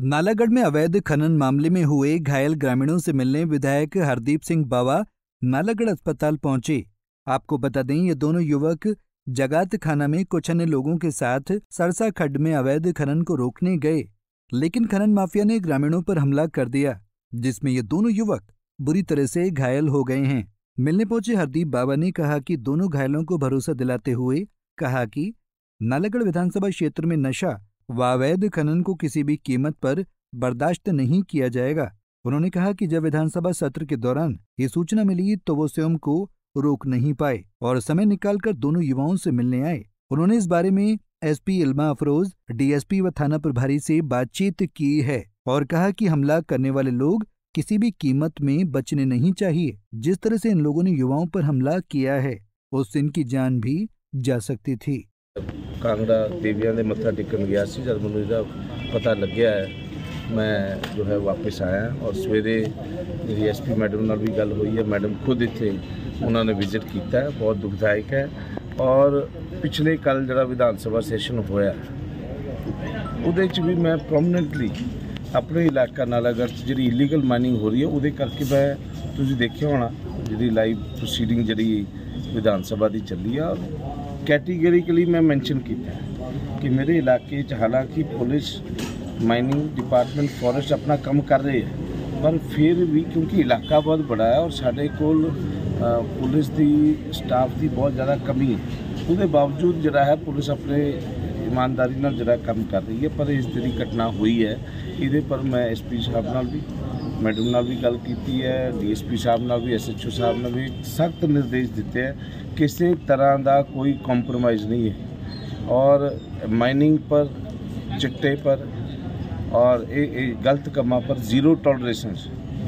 नालागढ़ में अवैध खनन मामले में हुए घायल ग्रामीणों से मिलने विधायक हरदीप सिंह बावा नालागढ़ अस्पताल पहुँचे। आपको बता दें, ये दोनों युवक जगात खाना में कुछ अन्य लोगों के साथ सरसा खड्ड में अवैध खनन को रोकने गए, लेकिन खनन माफिया ने ग्रामीणों पर हमला कर दिया, जिसमें ये दोनों युवक बुरी तरह से घायल हो गए हैं। मिलने पहुँचे हरदीप बाबा ने कहा कि दोनों घायलों को भरोसा दिलाते हुए कहा कि नालागढ़ विधानसभा क्षेत्र में नशा वावैध खनन को किसी भी कीमत पर बर्दाश्त नहीं किया जाएगा। उन्होंने कहा कि जब विधानसभा सत्र के दौरान ये सूचना मिली तो वो स्वयं को रोक नहीं पाए और समय निकालकर दोनों युवाओं से मिलने आए। उन्होंने इस बारे में एसपी इल्मा अफरोज, डीएसपी व थाना प्रभारी से बातचीत की है और कहा कि हमला करने वाले लोग किसी भी कीमत में बचने नहीं चाहिए। जिस तरह से इन लोगों ने युवाओं पर हमला किया है उससे इनकी जान भी जा सकती थी। ਕਾਂਗੜਾ ਦੇਵੀਆਂ ਦੇ ਮੱਥਾ ਟੇਕਣ ਗਿਆ ਸੀ, ਜਦ ਮੈਨੂੰ ਇਹਦਾ ਪਤਾ ਲੱਗਿਆ ਹੈ, ਮੈਂ ਜੋ ਹੈ ਵਾਪਸ ਆਇਆ ਔਰ ਸਵੇਰੇ ਮੇਰੀ ਐਸਪੀ ਮੈਡਮ ਨਾਲ ਵੀ ਗੱਲ ਹੋਈ ਹੈ, ਮੈਡਮ ਖੁਦ ਇੱਥੇ ਉਹਨਾਂ ਨੇ ਵਿਜ਼ਿਟ ਕੀਤਾ ਹੈ, ਬਹੁਤ ਦੁਖਦਾਇਕ ਹੈ ਔਰ ਪਿਛਲੇ ਕੱਲ ਜਿਹੜਾ ਵਿਧਾਨ ਸਭਾ ਸੈਸ਼ਨ ਹੋਇਆ, ਉਹਦੇ 'ਚ ਵੀ ਮੈਂ ਪ੍ਰੋਮਿਨੈਂਟਲੀ ਆਪਣੇ ਇਲਾਕਾ ਨਾਲਾਗੜ੍ਹ 'ਚ ਜਿਹੜੀ ਇਲੀਗਲ ਮਾਈਨਿੰਗ ਹੋ ਰਹੀ ਹੈ, ਉਹਦੇ ਕਰਕੇ ਮੈਂ ਤੁਸੀਂ ਦੇਖਿਆ ਹੋਣਾ, ਜਿਹੜੀ ਲਾਈਵ ਪ੍ਰੋਸੀਡਿੰਗ ਜਿਹੜੀ ਵਿਧਾਨ ਸਭਾ ਦੀ ਚੱਲੀ ਆ ਕੈਟੀਗਰੀਕਲੀ ਮੈਂ ਮੈਂਸ਼ਨ ਕੀਤਾ ਕਿ ਮੇਰੇ ਇਲਾਕੇ 'ਚ ਹਾਲਾਂਕਿ ਪੁਲਿਸ ਮਾਈਨਿੰਗ ਡਿਪਾਰਟਮੈਂਟ ਫੋਰੈਸਟ ਆਪਣਾ ਕੰਮ ਕਰ ਰਹੇ ਹੈ, ਪਰ ਫਿਰ ਵੀ ਕਿਉਂਕਿ ਇਲਾਕਾ ਬਹੁਤ ਬੜਾ ਹੈ ਔਰ ਸਾਡੇ ਕੋਲ ਪੁਲਿਸ ਦੀ ਸਟਾਫ ਦੀ ਬਹੁਤ ਜ਼ਿਆਦਾ ਕਮੀ ਹੈ। ਉਹਦੇ ਬਾਵਜੂਦ ਜਿਹੜਾ ਹੈ ਪੁਲਿਸ ਆਪਣੇ ਇਮਾਨਦਾਰੀ ਨਾਲ ਜਿਹੜਾ ਕੰਮ ਕਰ ਰਹੀ ਹੈ, ਪਰ ਇਸ ਜਿਹੜੀ ਘਟਨਾ ਹੋਈ ਹੈ। ਇਹਦੇ ਪਰ ਮੈਂ ਐਸਪੀ ਸਾਹਿਬ ਨਾਲ ਵੀ ਮੈਡਮ ਨਾਲ ਵੀ ਗੱਲ ਕੀਤੀ ਹੈ ਡੀਐਸਪੀ ਸਾਹਿਬ ਨਾਲ ਵੀ ਐਸਐਚਓ ਸਾਹਿਬ ਨਾਲ ਵੀ ਸਖਤ ਨਿਰਦੇਸ਼ ਦਿੱਤੇ ਹੈ ਕਿਸੇ ਤਰ੍ਹਾਂ ਦਾ ਕੋਈ ਕੰਪਰੋਮਾਈਜ਼ ਨਹੀਂ ਹੈ ਔਰ ਮਾਈਨਿੰਗ ਪਰ ਚਿੱਟੇ ਪਰ ਔਰ ਇਹ ਇਹ ਗਲਤ ਕੰਮਾਂ ਪਰ ਜ਼ੀਰੋ ਟੋਲਰੈਂਸ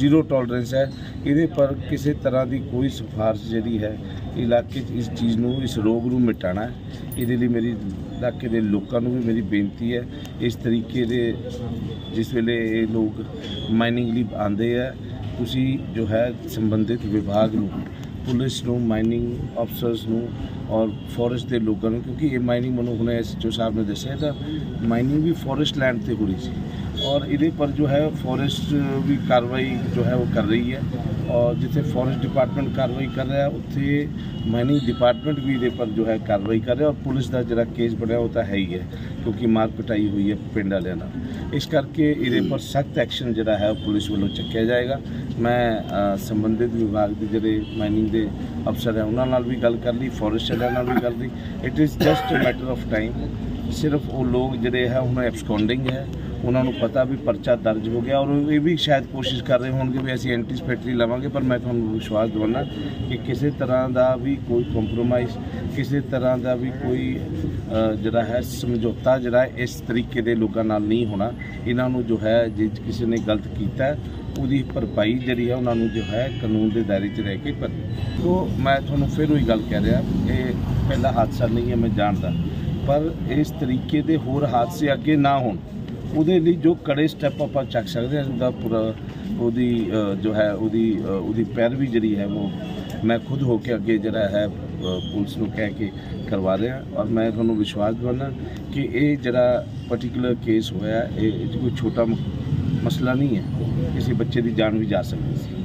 ਜ਼ੀਰੋ ਟੋਲਰੈਂਸ ਹੈ। ਇਹਦੇ ਪਰ ਕਿਸੇ ਤਰ੍ਹਾਂ ਦੀ ਕੋਈ ਸਿਫਾਰਿਸ਼ ਜਿਹੜੀ ਹੈ, ਇਲਾਕੇ 'ਚ ਇਸ ਚੀਜ਼ ਨੂੰ, ਇਸ ਰੋਗ ਨੂੰ ਮਿਟਾਣਾ ਹੈ। ਇਹਦੇ ਲਈ ਮੇਰੀ, ਇਲਾਕੇ ਦੇ ਲੋਕਾਂ ਨੂੰ ਵੀ ਮੇਰੀ ਬੇਨਤੀ ਹੈ। ਇਸ ਤਰੀਕੇ ਦੇ, ਜਿਸ ਵੇਲੇ ਇਹ ਲੋਕ ਮਾਈਨਿੰਗ ਲਈ ਆਉਂਦੇ ਆ, ਤੁਸੀਂ ਜੋ ਹੈ ਸੰਬੰਧਿਤ ਵਿਭਾਗ ਨੂੰ, ਪੁਲਿਸ ਨੂੰ ਮਾਈਨਿੰਗ ਅਫਸਰਸ ਨੂੰ ਔਰ ਫੋਰੈਸਟ ਦੇ ਲੋਕਾਂ ਨੂੰ, ਕਿਉਂਕਿ ਇਹ ਮਾਈਨਿੰਗ ਮੈਨੂੰ ਹੁਣੇ ਐਸਐਚਓ ਸਾਹਿਬ ਨੇ ਦੱਸਿਆ ਤਾਂ ਮਾਈਨਿੰਗ ਵੀ ਫੋਰੈਸਟ ਲੈਂਡ ਤੇ ਹੋ ਰਹੀ ਸੀ। ਔਰ ਇਹਦੇ ਪਰ ਜੋ ਹੈ ਫੋਰੈਸਟ ਵੀ ਕਾਰਵਾਈ ਜੋ ਹੈ, ਉਹ ਕਰ ਰਹੀ ਹੈ। ਔਰ ਜਿੱਥੇ ਫੋਰੈਸਟ ਡਿਪਾਰਟਮੈਂਟ ਕਾਰਵਾਈ ਕਰ ਰਿਹਾ, ਉੱਥੇ ਮਾਈਨਿੰਗ ਡਿਪਾਰਟਮੈਂਟ ਵੀ ਇਹਦੇ ਪਰ ਜੋ ਹੈ, ਕਾਰਵਾਈ ਕਰ ਰਿਹਾ। ਔਰ ਪੁਲਿਸ ਦਾ ਜਿਹੜਾ ਕੇਸ ਬਣਿਆ, ਉਹ ਤਾਂ ਹੈ ਹੀ ਹੈ। ਕਿਉਂਕਿ ਮਾਰ ਪਿਟਾਈ ਹੋਈ ਹੈ ਪਿੰਡ ਵਾਲਿਆਂ ਨਾਲ। ਇਸ ਕਰਕੇ ਇਹਦੇ ਪਰ ਸਖਤ ਐਕਸ਼ਨ ਜਿਹੜਾ ਹੈ ਉਹ ਪੁਲਿਸ ਵੱਲੋਂ ਚੱਕਿਆ ਜਾਏਗਾ। ਮੈਂ ਸੰਬੰਧਿਤ ਵਿਭਾਗ ਦੇ ਜਿਹੜੇ ਮਾਈਨਿੰਗ ਦੇ ਅਫਸਰ ਹੈ ਉਹਨਾਂ ਨਾਲ ਵੀ ਗੱਲ ਕਰ ਲਈ ਫੋਰੈਸਟ ਵਾਲਿਆਂ ਨਾਲ ਵੀ ਕਰ ਲਈ। It is just a matter of time ਸਿਰਫ ਉਹ ਲੋਕ ਜਿਹੜੇ ਹੈ ਹੁਣ ਐਬਸਕੌਂਡਿੰਗ ਹੈ। ਉਹਨਾਂ ਨੂੰ ਪਤਾ ਵੀ ਪਰਚਾ ਦਰਜ ਹੋ ਗਿਆ ਔਰ ਉਹ ਇਹ ਵੀ ਸ਼ਾਇਦ ਕੋਸ਼ਿਸ਼ ਕਰ ਰਹੇ ਹੋਣਗੇ ਵੀ ਅਸੀਂ ਐਂਟੀਸਪੈਟਰੀ ਲਵਾਂਗੇ, ਪਰ ਮੈਂ ਤੁਹਾਨੂੰ ਵਿਸ਼ਵਾਸ ਦਿਵਾਉਣਾ ਕਿ ਕਿਸੇ ਤਰ੍ਹਾਂ ਦਾ ਵੀ ਕੋਈ ਕੰਪਰੋਮਾਈਜ਼ ਕਿਸੇ ਤਰ੍ਹਾਂ ਦਾ ਵੀ ਕੋਈ ਜਿਹੜਾ ਹੈ ਸਮਝੌਤਾ ਜਿਹੜਾ ਇਸ ਤਰੀਕੇ ਦੇ ਲੋਕਾਂ ਨਾਲ ਨਹੀਂ ਹੋਣਾ। ਇਹਨਾਂ ਨੂੰ ਜੋ ਹੈ ਜੇ ਕਿਸੇ ਨੇ ਗਲਤ ਕੀਤਾ ਉਹਦੀ ਭਰਪਾਈ ਜਿਹੜੀ ਹੈ ਉਹਨਾਂ ਨੂੰ ਜੋ ਹੈ ਕਾਨੂੰਨ ਦੇ ਦਾਇਰੇ 'ਚ ਰਹਿ ਕੇ ਪਰ ਤੋ ਮੈਂ ਤੁਹਾਨੂੰ ਫਿਰ ਉਹੀ ਗੱਲ ਕਹਿ ਰਿਹਾ, ਇਹ ਪਹਿਲਾ ਹਾਦਸਾ ਨਹੀਂ ਹੈ, ਮੈਂ ਜਾਣਦਾ। ਪਰ ਇਸ ਤਰੀਕੇ ਦੇ ਹੋਰ ਹਾਦਸੇ ਅੱਗੇ ਨਾ ਹੋਣ। ਉਹਦੇ ਲਈ ਜੋ ਕੜੇ ਸਟੈਪ ਆਪਾਂ ਚੱਕ ਸਕਦੇ ਹਾਂ ਉਹਦਾ ਪੂਰਾ ਉਹਦੀ ਜੋ ਹੈ ਉਹਦੀ ਉਹਦੀ ਪੈਰਵੀ ਜਿਹੜੀ ਹੈ ਉਹ ਮੈਂ ਖੁਦ ਹੋ ਕੇ ਅੱਗੇ ਜਿਹੜਾ ਹੈ ਪੁਲਿਸ ਨੂੰ ਕਹਿ ਕੇ ਕਰਵਾ ਰਿਹਾ ਔਰ ਮੈਂ ਤੁਹਾਨੂੰ ਵਿਸ਼ਵਾਸ ਦਿਵਾਉਣਾ ਕਿ ਇਹ ਜਿਹੜਾ ਪਾਰਟਿਕੂਲਰ ਕੇਸ ਹੋਇਆ, ਇਹ ਇਹ 'ਚ ਕੋਈ ਛੋਟਾ ਮਸਲਾ ਨਹੀਂ ਹੈ। ਕਿਸੇ ਬੱਚੇ ਦੀ ਜਾਨ ਵੀ ਜਾ ਸਕਦੀ ਸੀ।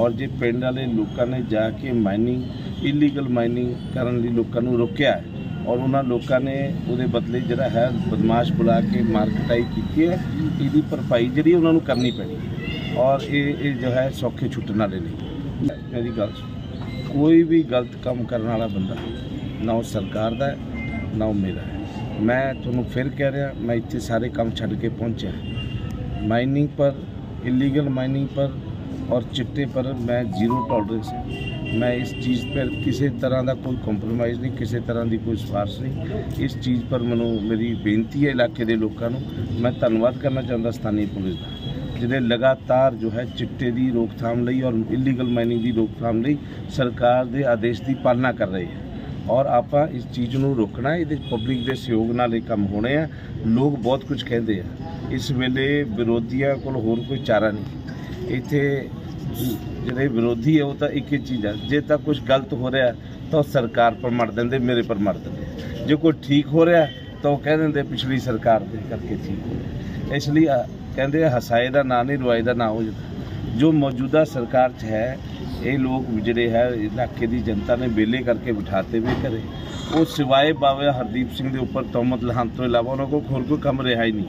ਔਰ ਜੇ ਪਿੰਡ ਵਾਲੇ ਲੋਕਾਂ ਨੇ ਜਾ ਕੇ ਮਾਈਨਿੰਗ ਇਲੀਗਲ ਮਾਈਨਿੰਗ ਕਰਨ ਲਈ ਲੋਕਾਂ ਨੂੰ ਰੋਕਿਆ ਔਰ ਉਹਨਾਂ ਲੋਕਾਂ ਨੇ ਉਹਦੇ ਬਦਲੇ ਜਿਹੜਾ ਹੈ ਬਦਮਾਸ਼ ਬੁਲਾ ਕੇ ਮਾਰ ਕਟਾਈ ਕੀਤੀ ਹੈ। ਇਹਦੀ ਭਰਪਾਈ ਜਿਹੜੀ ਉਹਨਾਂ ਨੂੰ ਕਰਨੀ ਪੈਣੀ ਔਰ ਇਹ ਇਹ ਜੋ ਹੈ ਸੌਖੇ ਛੁੱਟਣ ਵਾਲੇ ਨਹੀਂ ਮੇਰੀ ਗੱਲ ਕੋਈ ਵੀ ਗਲਤ ਕੰਮ ਕਰਨ ਵਾਲਾ ਬੰਦਾ ਨਾ ਉਹ ਸਰਕਾਰ ਦਾ ਨਾ ਉਹ ਮੇਰਾ ਹੈ। ਮੈਂ ਤੁਹਾਨੂੰ ਫਿਰ ਕਹਿ ਰਿਹਾ, ਮੈਂ ਇੱਥੇ ਸਾਰੇ ਕੰਮ ਛੱਡ ਕੇ ਪਹੁੰਚਿਆ। ਮਾਈਨਿੰਗ ਪਰ ਇਲੀਗਲ ਮਾਈਨਿੰਗ ਪਰ ਔਰ ਚਿੱਟੇ ਪਰ ਮੈਂ ਜ਼ੀਰੋ ਟੋਲਰੈਂਸ ਮੈਂ ਇਸ ਚੀਜ਼ ਪਰ ਕਿਸੇ ਤਰ੍ਹਾਂ ਦਾ ਕੋਈ ਕੰਪਰੋਮਾਈਜ਼ ਨਹੀਂ, ਕਿਸੇ ਤਰ੍ਹਾਂ ਦੀ ਕੋਈ ਸਿਫਾਰਸ਼ ਨਹੀਂ। ਇਸ ਚੀਜ਼ ਪਰ ਮੈਨੂੰ, ਮੇਰੀ ਬੇਨਤੀ ਹੈ ਇਲਾਕੇ ਦੇ ਲੋਕਾਂ ਨੂੰ, ਮੈਂ ਧੰਨਵਾਦ ਕਰਨਾ ਚਾਹੁੰਦਾ ਸਥਾਨੀ ਪੁਲਿਸ ਦਾ ਜਿਹਨੇ ਲਗਾਤਾਰ ਜੋ ਹੈ ਚਿੱਟੇ ਦੀ ਰੋਕਥਾਮ ਲਈ ਔਰ ਇਲੀਗਲ ਮਾਈਨਿੰਗ ਦੀ ਰੋਕਥਾਮ ਲਈ ਸਰਕਾਰ ਦੇ ਆਦੇਸ਼ ਦੀ ਪਾਲਣਾ ਕਰ ਰਹੀ ਹੈ। ਔਰ ਆਪਾਂ ਇਸ ਚੀਜ਼ ਨੂੰ ਰੋਕਣਾ, ਇਹਦੇ ਪਬਲਿਕ ਦੇ ਸਹਿਯੋਗ ਨਾਲ ਇਹ ਕੰਮ ਹੋਣੇ ਆ। ਲੋਕ ਬਹੁਤ ਕੁਝ ਕਹਿੰਦੇ ਆ। ਇਸ ਵੇਲੇ ਵਿਰੋਧੀਆਂ ਕੋਲ ਹੋਰ ਕੋਈ ਚਾਰਾ ਨਹੀਂ। ਇੱਥੇ ਜਿਹੜੇ ਵਿਰੋਧੀ ਹੈ, ਉਹ ਤਾਂ ਇੱਕ ਹੀ ਚੀਜ਼ ਹੈ। ਜੇ ਤਾਂ ਕੁਝ ਗਲਤ ਹੋ ਰਿਹਾ, ਤਾਂ ਉਹ ਸਰਕਾਰ ਪਰ ਮੜ ਦਿੰਦੇ, ਮੇਰੇ ਪਰ ਮੜ ਦਿੰਦੇ। ਜੇ ਕੋਈ ਠੀਕ ਹੋ ਰਿਹਾ, ਤਾਂ ਉਹ ਕਹਿ ਦਿੰਦੇ, ਪਿਛਲੀ ਸਰਕਾਰ ਦੇ ਕਰਕੇ ਠੀਕ ਹੋ ਰਿਹਾ। ਇਸ ਲਈ ਕਹਿੰਦੇ ਹਸਾਏ ਦਾ ਨਾਂ ਨਹੀਂ ਰਵਾਏ ਦਾ ਨਾਂ ਹੋ ਜਾਂਦਾ। ਜੋ ਮੌਜੂਦਾ ਸਰਕਾਰ 'ਚ ਹੈ, ਇਹ ਲੋਕ ਜਿਹੜੇ ਹੈ ਇਲਾਕੇ ਦੀ ਜਨਤਾ ਨੇ ਬੇਲੇ ਕਰਕੇ ਬਿਠਾਤੇ ਵੀ ਕਰੇ ਉਹ ਸਿਵਾਏ ਬਾਵੇ ਹਰਦੀਪ ਸਿੰਘ ਦੇ ਉੱਪਰ ਤੌਮਤ ਲਹਾਨ ਤੋਂ ਇਲਾਵਾ ਉਹਨਾਂ ਕੋਲ ਹੋਰ ਕੋਈ ਕੰਮ ਰਿਹਾ ਹੀ ਨਹੀਂ।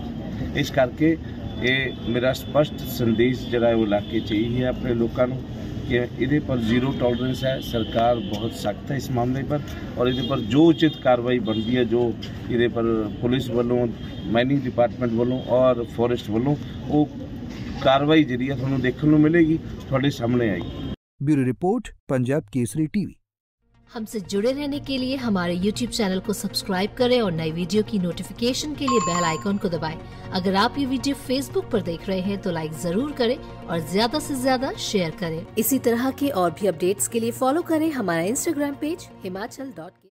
ਇਸ ਕਰਕੇ ਇਹ ਮੇਰਾ ਸਪਸ਼ਟ ਸੰਦੇਸ਼ ਜਿਹੜਾ ਉਹ ਇਲਾਕੇ 'ਚ ਹੀ ਹੈ ਆਪਣੇ ਲੋਕਾਂ ਨੂੰ ਕਿ ਇਹਦੇ ਪਰ ਜ਼ੀਰੋ ਟੋਲਰੈਂਸ ਹੈ। ਸਰਕਾਰ ਬਹੁਤ ਸਖਤ ਹੈ ਇਸ ਮਾਮਲੇ ਪਰ ਔਰ ਇਹਦੇ ਪਰ ਜੋ ਉਚਿਤ ਕਾਰਵਾਈ ਬਣਦੀ ਹੈ, ਜੋ ਇਹਦੇ ਪਰ ਪੁਲਿਸ ਵੱਲੋਂ ਮਾਈਨਿੰਗ ਡਿਪਾਰਟਮੈਂਟ ਵੱਲੋਂ ਔਰ ਫੋਰੈਸਟ ਵੱਲੋਂ, ਉਹ ਕਾਰਵਾਈ ਜਿਹੜੀ ਹੈ ਤੁਹਾਨੂੰ ਦੇਖਣ ਨੂੰ ਮਿਲੇਗੀ, ਤੁਹਾਡੇ ਸਾਹਮਣੇ ਆਈ bureau report, Punjab Kesari TV. हमसे जुड़े रहने के लिए हमारे YouTube चैनल को सब्सक्राइब करें और नई वीडियो की नोटिफिकेशन के लिए बेल आइकॉन को दबाएँ। अगर आप ये वीडियो Facebook पर देख रहे हैं तो लाइक ज़रूर करें और ज़्यादा से ज़्यादा शेयर करें इसी तरह के और भी अपडेट्स के लिए फॉलो करें हमारा Instagram पेज हिमाचल